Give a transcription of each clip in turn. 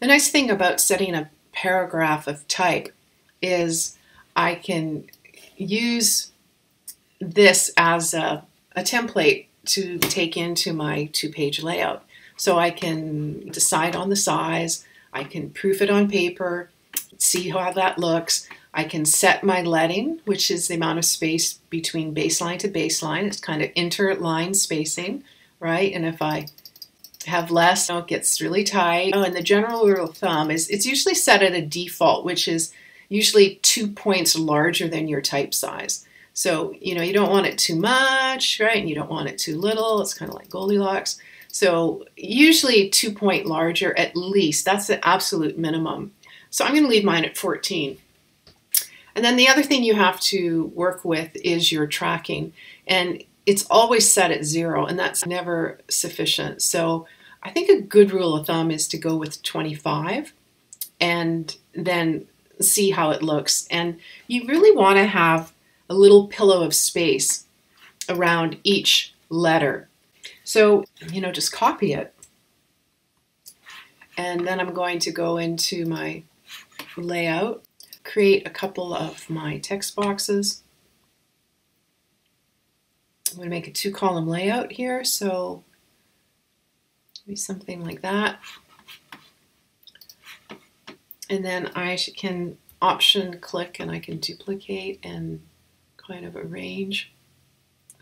The nice thing about setting a paragraph of type is I can use this as a, a template to take into my two-page layout. So I can decide on the size, I can proof it on paper, see how that looks. I can set my leading, which is the amount of space between baseline to baseline. It's kind of interline spacing, right? And if I have less, you know, it gets really tight. Oh, and the general rule of thumb is it's usually set at a default, which is usually two points larger than your type size. So, you know, you don't want it too much, right? And you don't want it too little. It's kind of like Goldilocks. So usually two point larger at least. That's the absolute minimum. So I'm going to leave mine at 14. And then the other thing you have to work with is your tracking. And it's always set at zero, and that's never sufficient. So I think a good rule of thumb is to go with 25 and then see how it looks. And you really want to have a little pillow of space around each letter. So, you know, just copy it. And then I'm going to go into my layout, create a couple of my text boxes. I'm going to make a two column layout here, so maybe something like that. And then I can option click and I can duplicate and kind of arrange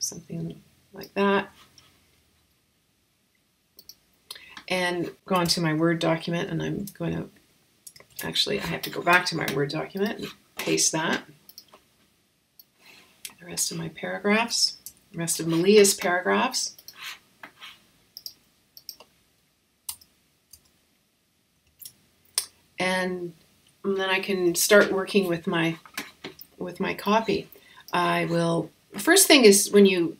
something like that. And go into my Word document and I'm going to Actually, I have to go back to my Word document and paste that. The rest of my paragraphs, rest of Malia's paragraphs. And then I can start working with my with my copy. I will first thing is when you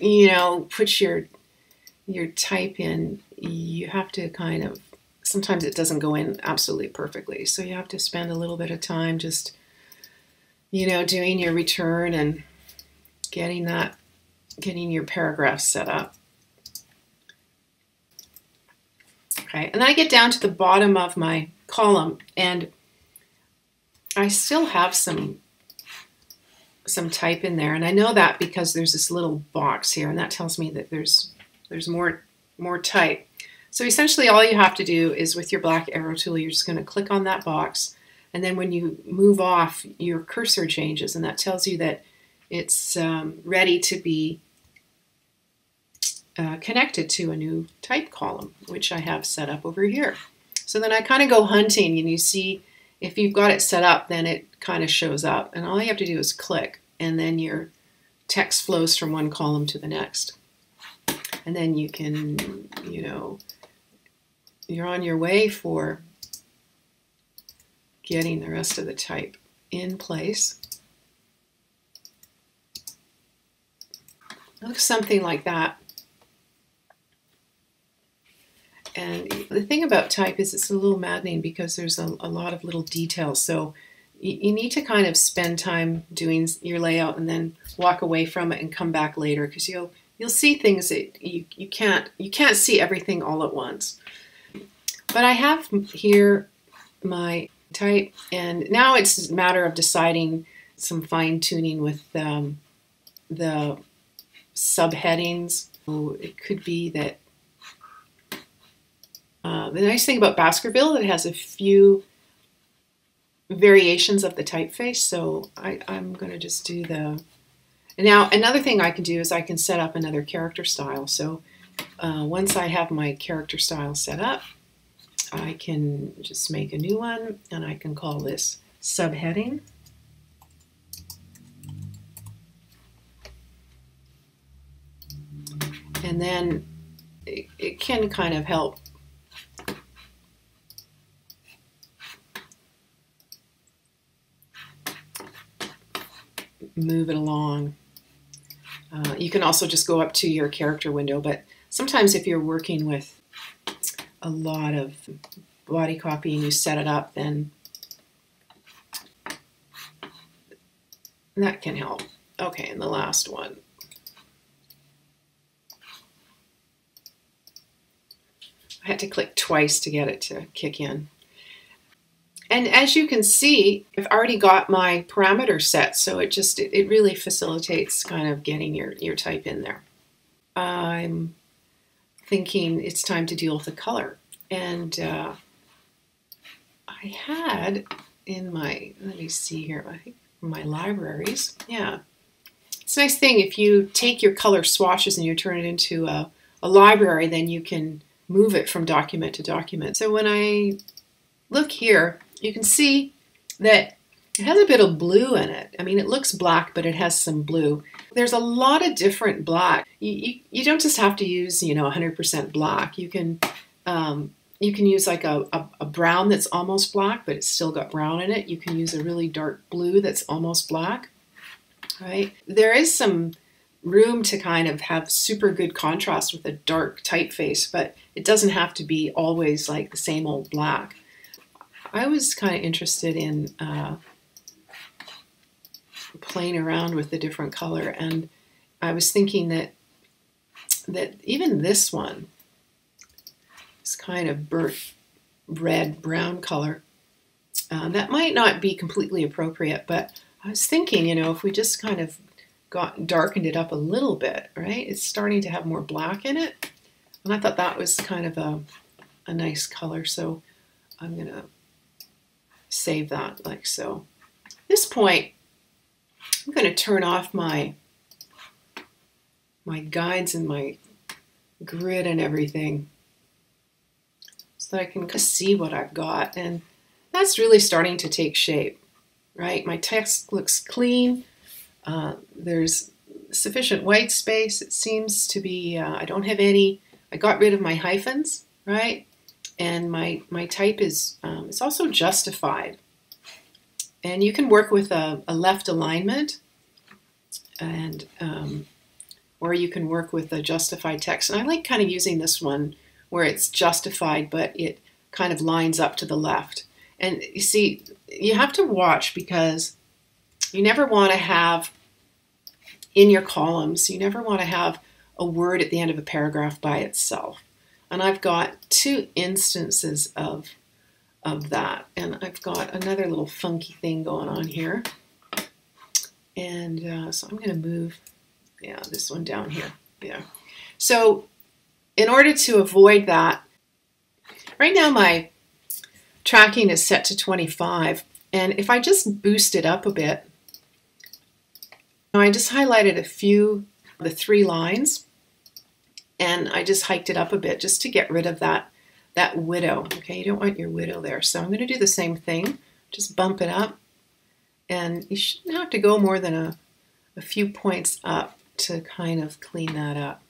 you know put your your type in, you have to kind of sometimes it doesn't go in absolutely perfectly. So you have to spend a little bit of time just, you know, doing your return and getting that, getting your paragraph set up. Okay, and then I get down to the bottom of my column and I still have some some type in there and I know that because there's this little box here and that tells me that there's there's more more type. So essentially all you have to do is with your black arrow tool, you're just going to click on that box. And then when you move off, your cursor changes. And that tells you that it's um, ready to be uh, connected to a new type column, which I have set up over here. So then I kind of go hunting and you see if you've got it set up, then it kind of shows up. And all you have to do is click and then your text flows from one column to the next. And then you can, you know, you're on your way for getting the rest of the type in place. Looks something like that. And the thing about type is it's a little maddening because there's a, a lot of little details. So you, you, need to kind of spend time doing your layout and then walk away from it and come back later because you'll you'll see things that you, you can't you can't see everything all at once. But I have here my type, and now it's a matter of deciding some fine tuning with um, the subheadings. It could be that uh, the nice thing about Baskerville, it has a few variations of the typeface. So I, I'm going to just do the. Now, another thing I can do is I can set up another character style. So uh, once I have my character style set up, I can just make a new one and I can call this subheading. And then it, it can kind of help move it along. Uh, you can also just go up to your character window, but sometimes if you're working with a lot of body copy and you set it up, then that can help. Okay, and the last one. I had to click twice to get it to kick in. And as you can see, I've already got my parameters set, so it just, it, really facilitates kind of getting your, your type in there. I'm thinking it's time to deal with the color. And uh, I had in my, let me see here, think my libraries, yeah. It's a nice thing if you take your color swatches and you turn it into a, a library, then you can move it from document to document. So when I look here, you can see that it has a bit of blue in it. I mean, it looks black, but it has some blue. There's a lot of different black. You, you, you don't just have to use, you know, 100% black. You can um, you can use like a, a, a, brown that's almost black, but it's still got brown in it. You can use a really dark blue that's almost black. Right? There is some room to kind of have super good contrast with a dark typeface, but it doesn't have to be always like the same old black. I was kind of interested in uh, playing around with a different color, and I was thinking that that even this one, this kind of burnt red brown color, uh, that might not be completely appropriate, but I was thinking, you know, if we just kind of got darkened it up a little bit, right? It's starting to have more black in it. And I thought that was kind of a, a nice color. So I'm going to save that like so. At this point, I'm going to turn off my my guides and my grid and everything so that I can see what I've got. And that's really starting to take shape, right? My text looks clean. Uh, there's sufficient white space. It seems to be, uh, I don't have any, I got rid of my hyphens, right? And my, my type is, um, it's also justified. And you can work with a, a left alignment and, um, or you can work with a justified text. And I like kind of using this one where it's justified, but it kind of lines up to the left. And you see, you have to watch because you never want to have in your columns, you never want to have a word at the end of a paragraph by itself. And I've got two instances of, of that. And I've got another little funky thing going on here. And uh, so I'm going to move, yeah, this one down here. Yeah. So in order to avoid that, right now my tracking is set to 25. And if I just boost it up a bit, I just highlighted a few, the three lines, and I just hiked it up a bit just to get rid of that, that widow. Okay, you don't want your widow there. So I'm going to do the same thing, just bump it up. And you shouldn't have to go more than a, a few points up to kind of clean that up.